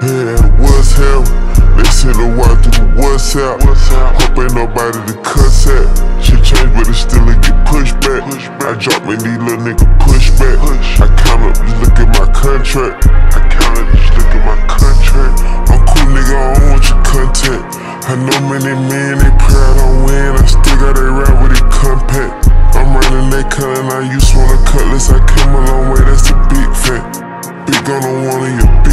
Yeah, what's hell? They send a wire through the WhatsApp. Hope ain't nobody to cuss at. Shit change, but it still a get pushed back. I drop me these little nigga push back. I count up, just look at my contract. I count up, just look at my contract. I'm cool, nigga, I don't want your contact. I know many men, they pray I win. I still got a rap with it compact. I'm running that cut and I used one of cutlass. I came a long way, that's a big fat. Big on the one of your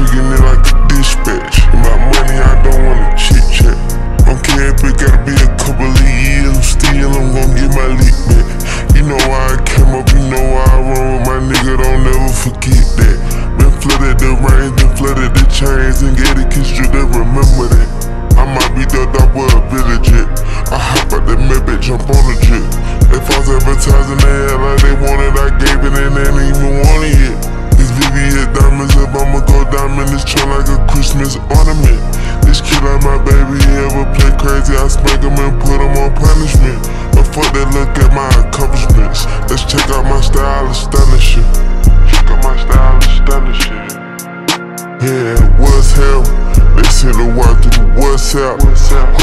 bitch shaking it like a dispatch. My money, I don't wanna chit chat. I'm care if it gotta be a couple of years. I'm still, I'm gon' get my leak back. You know why I came up, you know why I run with my nigga, don't never forget that. Been flooded the rains, been flooded the chains, and get it construed, remember that. I might be ducked off with a village jet. I hop out the Maybach, jump on the jet. If I was advertising, they act like they wanted, I gave it and they ain't even want it my style, astonishing. Check out my style, astonishing. Yeah, what's hell? They send a wire through the WhatsApp.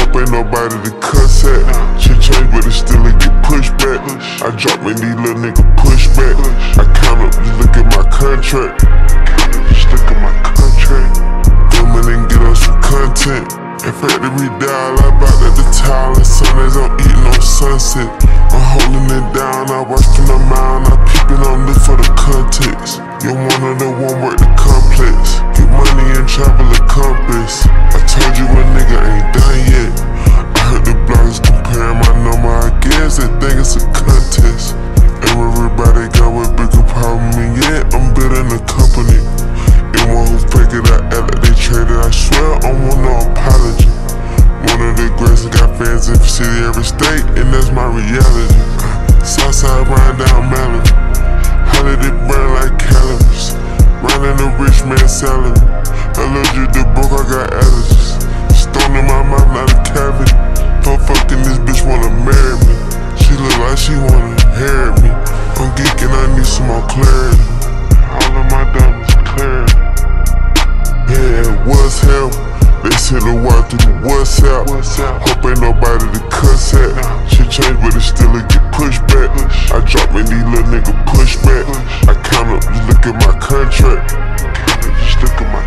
Hope ain't nobody to cuss at. Shit change, but it still a get pushed back. I drop me these little nigga push back. I count up, just look at my contract. Count up, just look at my contract. Filming and get us some content. In fact, we dial, I bout at the tile. And Sundays I'm eating on sunset. I'm holding it down, I watch from the mound. I peeping, I'm look for the context. You're one of the one work the complex. Get money and travel a compass. I told you a nigga ain't done yet. I heard the bloggers comparing my number. I guess they think it's a contest. And everybody got a bigger problem, and yet I'm building a company. And one who fake it, I act like they traded. I swear I want no apology. One of the got fans in the city, every state, and that's my reality. Southside riding down did it burn like calories? Running a rich man's salary. Allergic to broke, I got allergies. Stone in my mouth, not a cavity. Fuck fucking this bitch wanna marry me. She look like she wanna inherit me. I'm geeking, I need some more clarity. All of my diamonds clarity. Yeah, what's hell? They send a wife to the WhatsApp. Hope ain't nobody to cuss at. She changed, but it still a get pushed back. I drop and these little nigga push back. I count up, just look at my contract. Just look at my